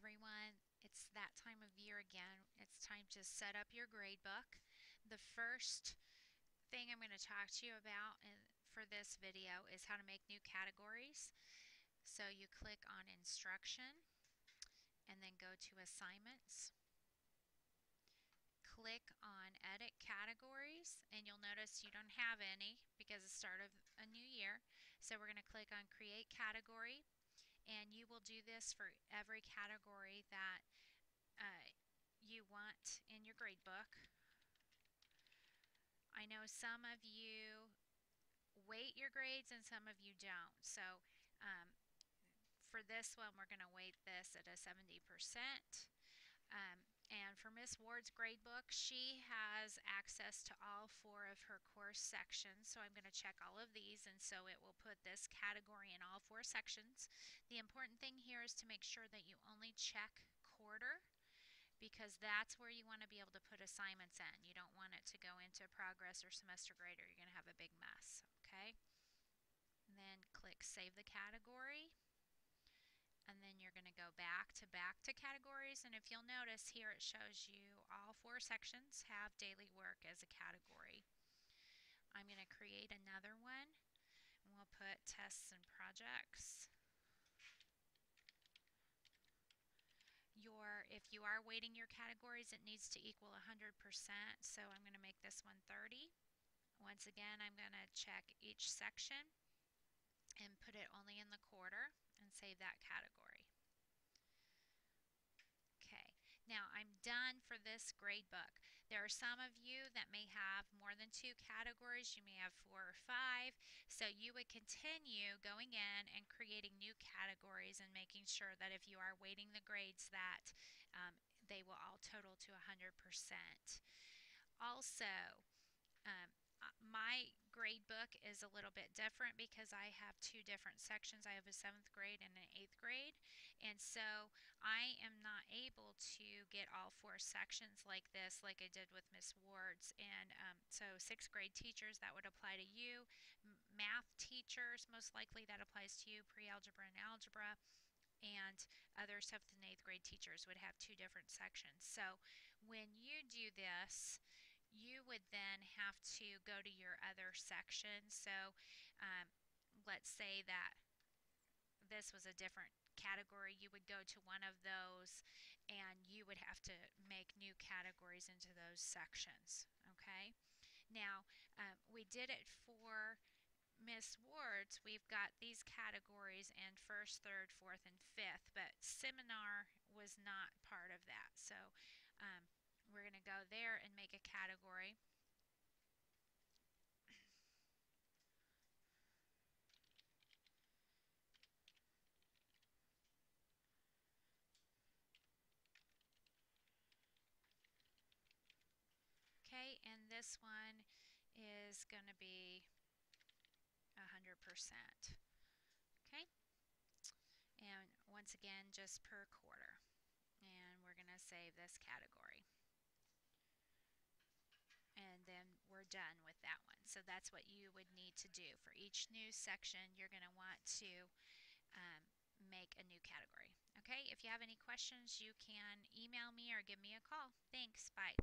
everyone. It's that time of year again. It's time to set up your grade book. The first thing I'm going to talk to you about for this video is how to make new categories. So you click on instruction and then go to assignments. Click on edit categories and you'll notice you don't have any because it's the start of a new year. So we're going to click on create category will do this for every category that uh, you want in your grade book. I know some of you weight your grades and some of you don't. So um, for this one, we're going to weight this at a 70%. Um, and for Miss Ward's gradebook, she has access to all four of her course sections. So I'm going to check all of these and so it will put this category in all four sections. The important thing here is to make sure that you only check quarter because that's where you want to be able to put assignments in. You don't want it to go into progress or semester grade or you're going to have a big mess. Okay. And then click Save the Category and then you're going to go back to back to categories and if you'll notice here it shows you all four sections have daily work as a category. I'm going to create another one and we'll put tests and projects. Your, if you are weighting your categories it needs to equal 100% so I'm going to make this one 30. Once again I'm going to check each section and put it only in the quarter and save that category. Okay, now I'm done for this grade book. There are some of you that may have more than two categories. You may have four or five. So you would continue going in and creating new categories and making sure that if you are weighting the grades that um, they will all total to 100%. Also, um, my grade book is a little bit different because I have two different sections. I have a seventh grade and an eighth grade. And so I am not able to get all four sections like this, like I did with Miss Ward's. And um, so sixth grade teachers, that would apply to you. Math teachers, most likely that applies to you, pre-algebra and algebra and other seventh and eighth grade teachers would have two different sections. So when you do this, you would then have to go to your other section. So um, let's say that this was a different category, you would go to one of those and you would have to make new categories into those sections. Okay. Now, um, we did it for Miss Ward's. We've got these categories in first, third, fourth, and fifth, but seminar was not part of that. So um, we're going to go there and make a category. Okay, and this one is going to be 100%. Okay, and once again, just per quarter. And we're going to save this category and then we're done with that one. So that's what you would need to do. For each new section, you're going to want to um, make a new category. Okay, if you have any questions, you can email me or give me a call. Thanks, bye.